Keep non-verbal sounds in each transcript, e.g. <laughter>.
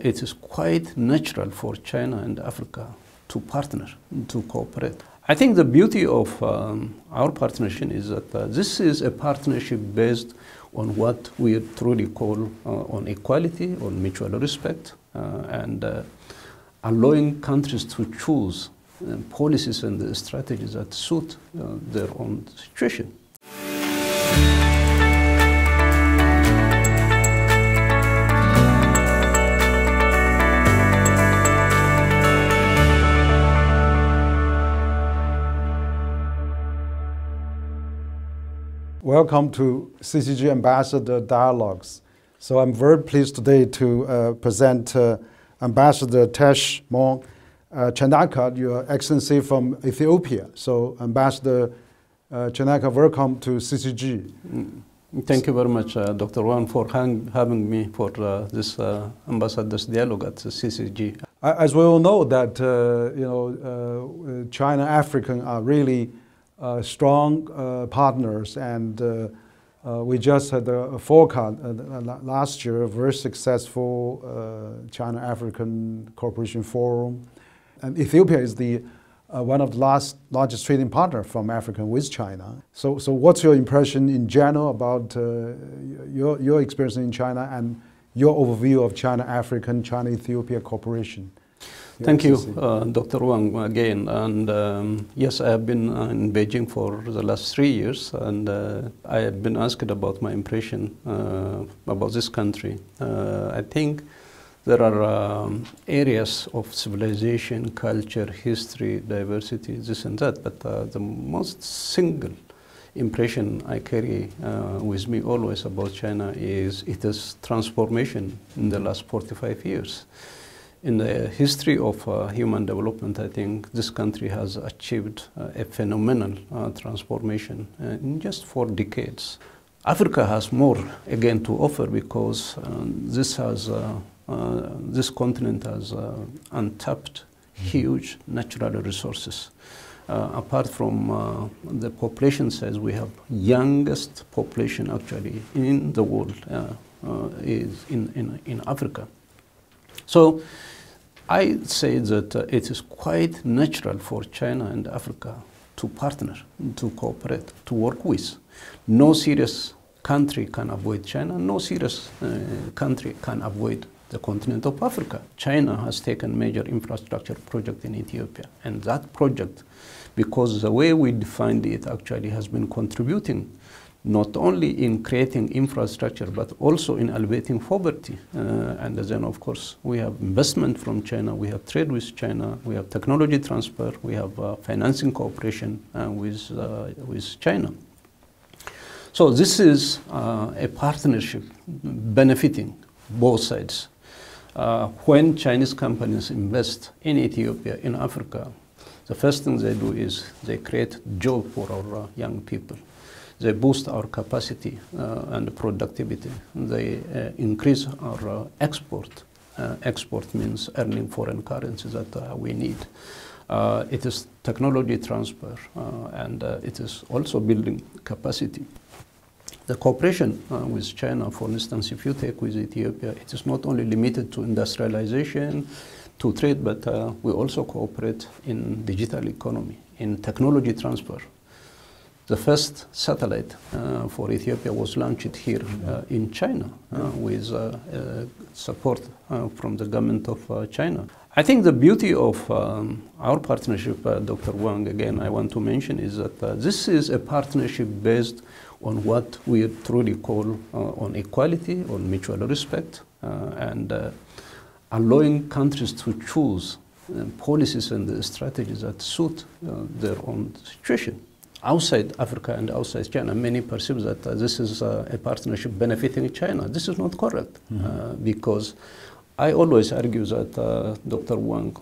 It is quite natural for China and Africa to partner, to cooperate. I think the beauty of um, our partnership is that uh, this is a partnership based on what we truly call uh, on equality, on mutual respect, uh, and uh, allowing countries to choose uh, policies and strategies that suit uh, their own situation. Welcome to CCG Ambassador Dialogues. So I'm very pleased today to uh, present uh, Ambassador Tesh Mon uh, Chanaka, Your Excellency from Ethiopia. So Ambassador uh, Chanaka, welcome to CCG. Mm. Thank you very much, uh, Dr. Wang, for hang, having me for uh, this uh, ambassadors dialogue at CCG. As we all know that uh, you know, uh, China African are really strong uh, partners, and uh, we just had a, forecast last year, a very successful China African Cooperation Forum. And Ethiopia is the uh, one of the last, largest trading partner from Africa with China. So, so what's your impression in general about uh, your, your experience in China and your overview of China-African, China-Ethiopia cooperation? Thank you, uh, Dr. Wang, again. And um, yes, I have been uh, in Beijing for the last three years, and uh, I have been asked about my impression uh, about this country. Uh, I think there are um, areas of civilization, culture, history, diversity, this and that, but uh, the most single impression I carry with me always about China is its transformation in the last 45 years in the history of uh, human development, I think this country has achieved uh, a phenomenal uh, transformation uh, in just four decades. Africa has more again to offer because um, this has uh, uh, this continent has untapped, huge natural resources. apart from the population size, we have youngest population actually in the world is in, in, in Africa. So I say that uh, it is quite natural for China and Africa to partner, to cooperate, to work with. No serious country can avoid China, no serious uh, country can avoid the continent of Africa. China has taken major infrastructure project in Ethiopia, and that project, because the way we defined it actually has been contributing not only in creating infrastructure but also in alleviating poverty. Uh, and then, of course, we have investment from China, we have trade with China, we have technology transfer, we have uh, financing cooperation uh, with, uh, with China. So this is uh, a partnership benefiting both sides. Uh, when Chinese companies invest in Ethiopia, in Africa, the first thing they do is they create job for our young people. They boost our capacity uh, and productivity. They uh, increase our uh, export. export means earning foreign currency that we need. Uh, it is technology transfer uh, and uh, it is also building capacity. The cooperation with China, for instance, if you take with Ethiopia, it is not only limited to industrialization, to trade, but we also cooperate in digital economy, in technology transfer. The first satellite uh, for Ethiopia was launched here uh, in China uh, with uh, uh, support uh, from the government of China. I think the beauty of um, our partnership, Dr. Wang, again, I want to mention is that this is a partnership based on what we truly call on equality, on mutual respect, and allowing countries to choose policies and strategies that suit their own situation outside Africa and outside China, many perceive that uh, this is uh, a partnership benefiting China. This is not correct mm -hmm. because I always argue that, uh, Dr. Wang,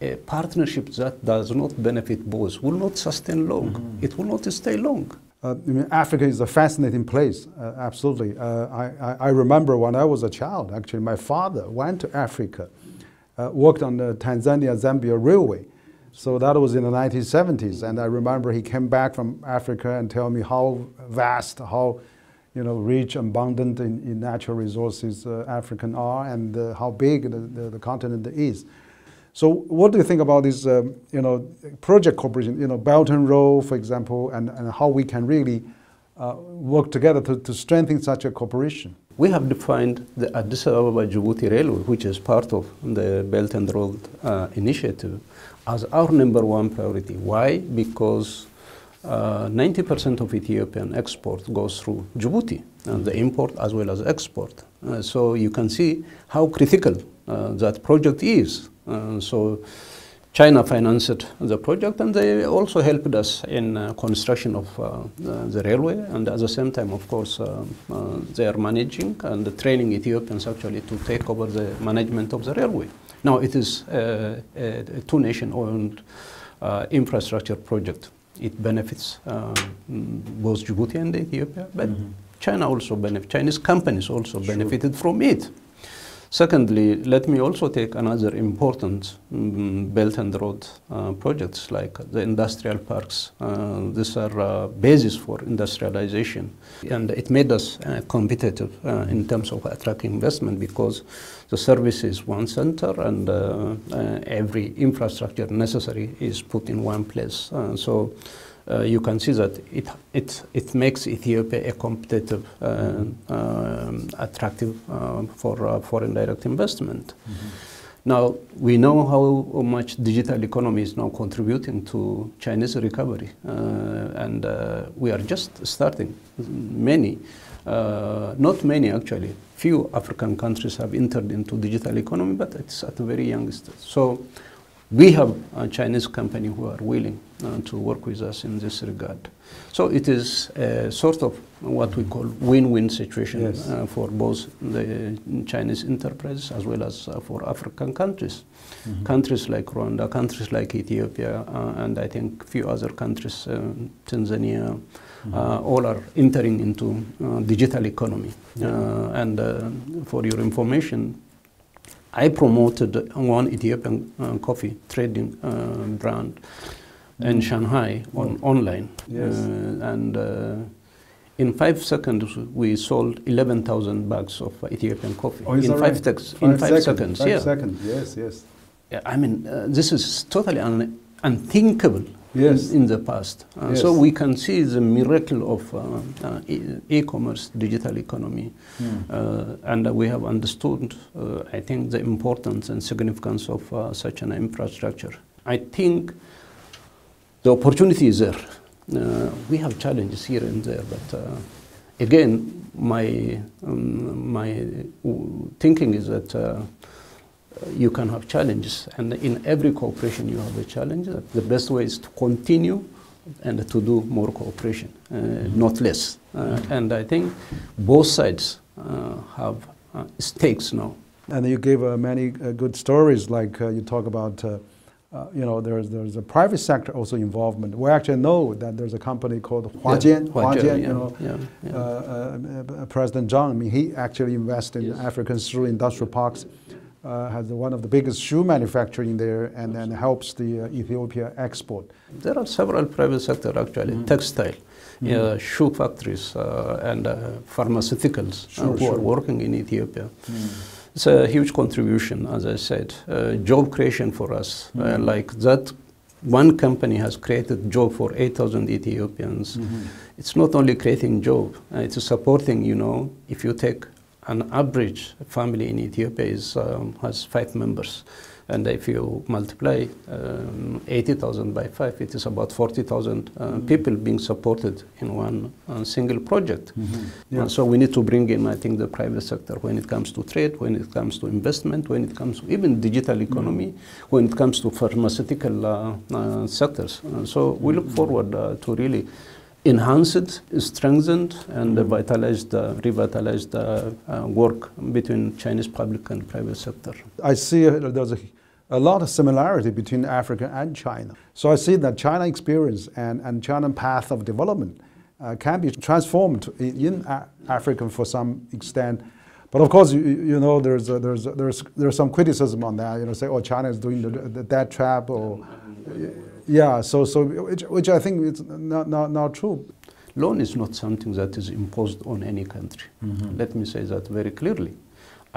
a partnership that does not benefit both will not sustain long. Mm -hmm. It will not stay long. Uh, I mean, Africa is a fascinating place, uh, absolutely. Uh, I, I, remember when I was a child, actually, my father went to Africa, worked on the Tanzania-Zambia railway. So that was in the 1970s, and I remember he came back from Africa and tell me how vast, how you know, rich, abundant in, in natural resources uh, African are and uh, how big the, the, the, continent is. So what do you think about this, um, you know, project cooperation, you know, Belt and Road, for example, and, and how we can really uh, work together to, to strengthen such a cooperation? We have defined the Addis Ababa Djibouti Railway, which is part of the Belt and Road uh, initiative, as our number one priority. Why? Because 90% uh, of Ethiopian export goes through Djibouti, and the import as well as export. Uh, so you can see how critical uh, that project is. Uh, so China financed the project and they also helped us in uh, construction of the railway and at the same time, of course, they are managing and training Ethiopians actually to take over the management of the railway. Now it is a, a two-nation-owned infrastructure project it benefits um, both Djibouti and Ethiopia, but mm -hmm. China also benefit, Chinese companies also sure. benefited from it. Secondly, let me also take another important um, Belt and Road uh, projects like the industrial parks. Uh, these are uh, basis for industrialization. And it made us uh, competitive uh, in terms of attracting investment because the service is one center and uh, every infrastructure necessary is put in one place. so uh, you can see that it, it, it makes Ethiopia a competitive, uh, um, attractive uh, for uh, foreign direct investment. Mm -hmm. Now, we know how much digital economy is now contributing to Chinese recovery, uh, and uh, we are just starting. Many, not many actually, few African countries have entered into digital economy, but it's at a very young stage. So we have a Chinese company who are willing uh, to work with us in this regard. So it is a sort of what we call win-win situation yes. uh, for both the Chinese enterprises as well as uh, for African countries. Mm -hmm. Countries like Rwanda, countries like Ethiopia, uh, and I think few other countries, uh, Tanzania, mm -hmm. all are entering into digital economy. and for your information, I promoted one Ethiopian uh, coffee trading uh, brand in mm. Shanghai on oh. online, yes. Uh, and uh, in five seconds we sold 11,000 bags of Ethiopian coffee. Oh, in, five right? five in five seconds. seconds five yeah. seconds. Yes, yes. Yeah, I mean, uh, this is totally un unthinkable yes. in, in the past. Uh, yes. So we can see the miracle of uh, uh, e-commerce, digital economy, mm. and we have understood, uh, I think, the importance and significance of uh, such an infrastructure. I think the opportunity is there. we have challenges here and there, but again, my um, my thinking is that you can have challenges. And in every cooperation, you have a challenge. The best way is to continue and to do more cooperation, uh, not less. Uh, and I think both sides uh, have uh, stakes now. And you gave uh, many uh, good stories, like you talk about. you know, there's there's a private sector also involvement. We actually know that there's a company called Huajian. Yeah, Huajian, yeah, you know, yeah, yeah. President Zhang. I mean, he actually invested in yes. Africans through industrial parks uh, has one of the biggest shoe manufacturing there and then helps the uh, Ethiopia export. There are several private sector actually, mm. textile, mm. shoe factories uh, and uh, pharmaceuticals uh, sure, who sure. are working in Ethiopia. Mm. It's a huge contribution, as I said, job creation for us. Mm. like that one company has created job for 8,000 Ethiopians. -hmm. It's not only creating job, it's supporting, you know, if you take an average family in Ethiopia is, um, has five members. And if you multiply um, 80,000 by 5, it is about 40,000 uh, mm-hmm. people being supported in one uh, single project. Mm-hmm. Yeah. Uh, so we need to bring in, I think, the private sector when it comes to trade, when it comes to investment, when it comes to even digital economy, mm-hmm. when it comes to pharmaceutical uh, uh, sectors. Uh, so we look forward to really enhanced, strengthened, and vitalized, uh, revitalized uh, uh, work between Chinese public and private sector. I see there's a, a, lot of similarity between Africa and China. So I see that China experience and, and China path of development uh, can be transformed in Africa for some extent. But of course, you, you know, there's, a, there's, a, there's, there's some criticism on that. You know, say, oh, China is doing the, the debt trap or yeah, so, so which, which I think is not, not, not true. loan is not something that is imposed on any country. Mhm. Let me say that very clearly.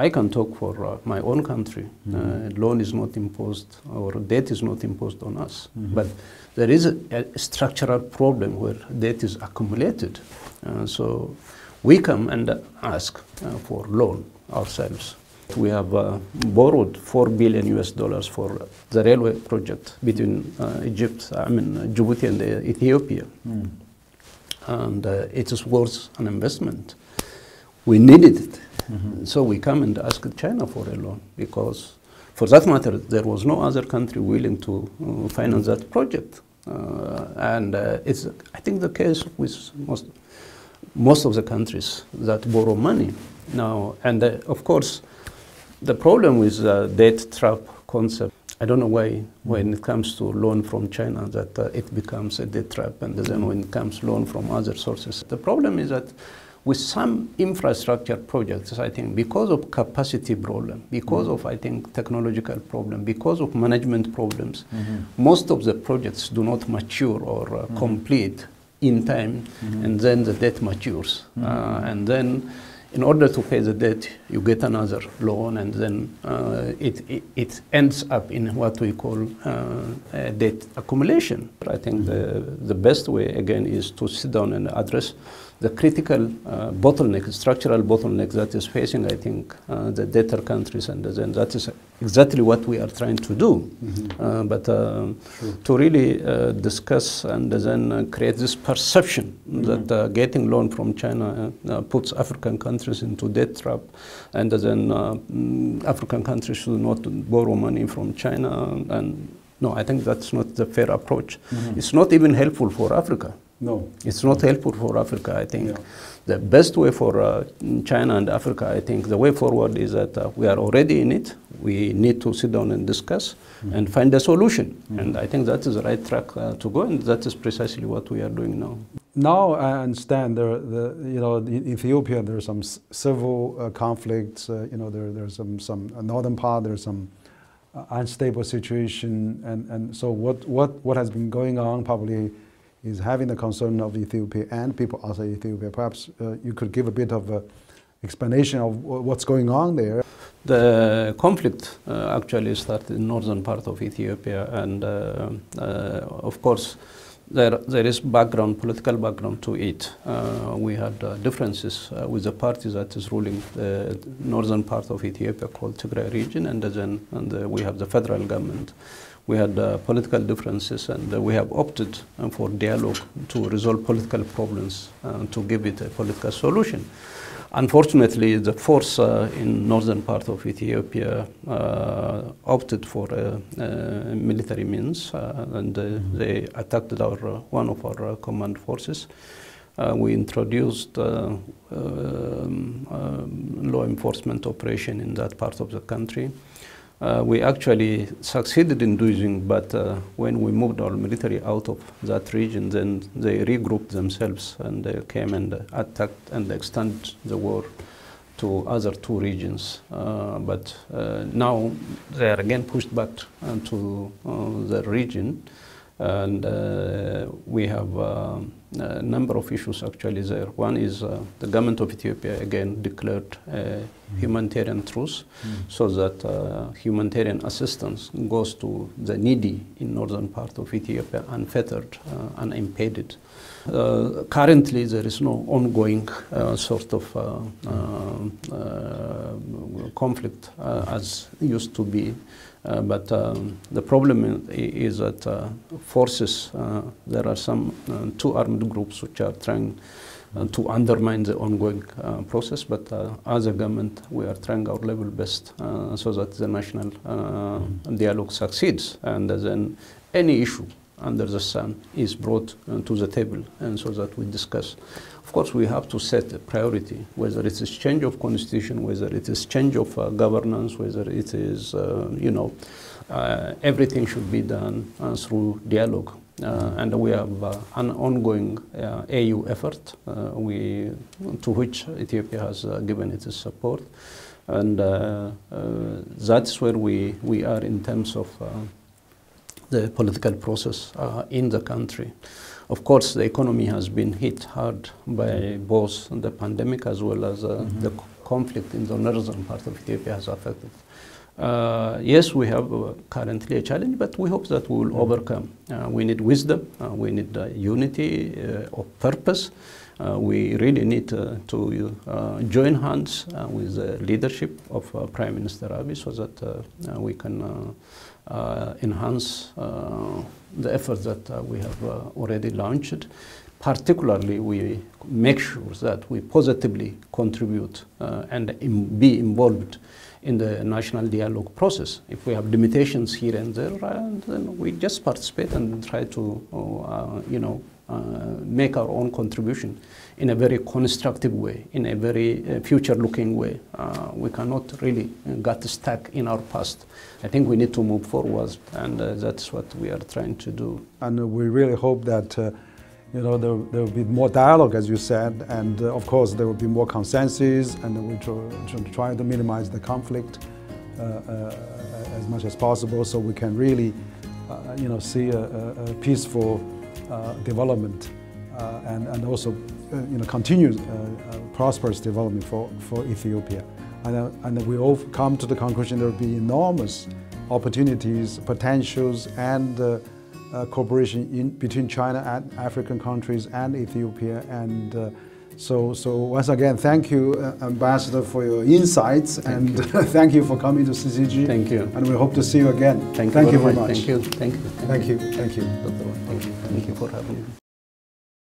I can talk for uh, my own country. Mhm. Uh, loan is not imposed, or debt is not imposed on us. Mhm. But there is a, a structural problem where debt is accumulated. Uh, so we come and ask uh, for loan ourselves. We have uh, borrowed 4 billion US dollars for the railway project between uh, Egypt, I mean, uh, Djibouti and uh, Ethiopia. Mm. And uh, it is worth an investment. We needed it. Mhm. So we come and ask China for a loan because, for that matter, there was no other country willing to uh, finance that project. Uh, and uh, it's, I think, the case with most, most of the countries that borrow money now. And uh, of course, the problem with the debt trap concept, I don't know why, when it comes to loan from China, that uh, it becomes a debt trap, and then when it comes loan from other sources. The problem is that with some infrastructure projects, I think, because of capacity problem, because of, I think, technological problem, because of management problems, Mhm. most of the projects do not mature or uh, complete in time, and then the debt matures. Uh, and then, in order to pay the debt, you get another loan, and then uh, it, it, it ends up in what we call uh, debt accumulation. I think the, the best way, again, is to sit down and address the critical uh, bottleneck, structural bottleneck that is facing, I think, uh, the debtor countries, and then that is exactly what we are trying to do. Uh, but um, to really uh, discuss and then uh, create this perception that uh, getting loan from China uh, uh, puts African countries into debt trap, and then uh, mm, African countries should not borrow money from China. And no, I think that's not the fair approach. It's not even helpful for Africa. No. It's not helpful for Africa, I think. Yeah. The best way for uh, China and Africa, I think, the way forward is that uh, we are already in it. We need to sit down and discuss and find a solution. And I think that is the right track uh, to go, and that is precisely what we are doing now. Now I understand there, the, you know, in Ethiopia there are some civil uh, conflicts. Uh, you know, there there's some some uh, northern part there's some uh, unstable situation, and, and so what what what has been going on probably is having the concern of Ethiopia and people outside Ethiopia. Perhaps uh, you could give a bit of a explanation of what's going on there. The conflict uh, actually started in northern part of Ethiopia, and uh, uh, of course, there there is background, political background to it. Uh, we had uh, differences uh, with the party that is ruling the northern part of Ethiopia, called Tigray region, and then and uh, we have the federal government. We had uh, political differences, and uh, we have opted uh, for dialogue to resolve political problems uh, to give it a political solution. Unfortunately, the force uh, in northern part of Ethiopia uh, opted for military means, uh, and uh, they attacked our uh, one of our uh, command forces. Uh, we introduced uh, um, um, law enforcement operation in that part of the country. Uh, we actually succeeded in doing, but uh, when we moved our military out of that region, then they regrouped themselves and they came and attacked and extended the war to other two regions. Uh, but uh, now they are again pushed back uh, to uh, the region, and uh, we have uh, a number of issues actually there. One is uh, the government of Ethiopia again declared a humanitarian truce so that uh, humanitarian assistance goes to the needy in northern part of Ethiopia unfettered, uh, unimpeded. Uh, currently, there is no ongoing uh, sort of uh, uh, uh, conflict uh, as used to be. Uh, but um, the problem is that uh, forces, uh, there are some uh, two armed groups which are trying uh, to undermine the ongoing uh, process. But as a government, we are trying our level best so that the national dialogue succeeds, and then any issue under the sun is brought to the table, and so that we discuss. Of course, we have to set a priority, whether it is change of constitution, whether it is change of uh, governance, whether it is, uh, you know, uh, everything should be done uh, through dialogue. Uh, and we have uh, an ongoing AU effort, we, to which Ethiopia has given its support. And that's where we, we are in terms of the political process in the country. Of course, the economy has been hit hard by both the pandemic as well as uh, Mhm. the c- conflict in the northern part of Ethiopia has affected. Uh, yes, we have uh, currently a challenge, but we hope that we will overcome. Uh, we need wisdom, uh, we need uh, unity uh, of purpose. Uh, we really need uh, to uh, join hands uh, with the leadership of uh, Prime Minister Abiy so that uh, uh, we can enhance uh, the efforts that uh, we have uh, already launched. Particularly, we make sure that we positively contribute uh, and be involved in the national dialogue process. If we have limitations here and there, uh, then we just participate and try to, uh, you know, uh, make our own contribution in a very constructive way, in a very uh, future-looking way. Uh, we cannot really uh, get stuck in our past. I think we need to move forward, and uh, that's what we are trying to do. And uh, we really hope that uh, you know there, there will be more dialogue, as you said, and uh, of course there will be more consensus, and we try, try to minimize the conflict uh, uh, as much as possible, so we can really uh, you know see a, a, peaceful uh, development uh, and and also uh, you know continued uh, uh, prosperous development for for Ethiopia. And, uh, and we all come to the conclusion there will be enormous opportunities, potentials, and uh, uh, cooperation in, between China and African countries and Ethiopia. And uh, so, so once again, thank you, uh, Ambassador, for your insights, and you. <laughs> thank you for coming to CCG. Thank you. And we hope to see you again. Thank, thank you you very much. Thank you. Thank you. Thank you. Thank you. Thank you. Thank you for having me.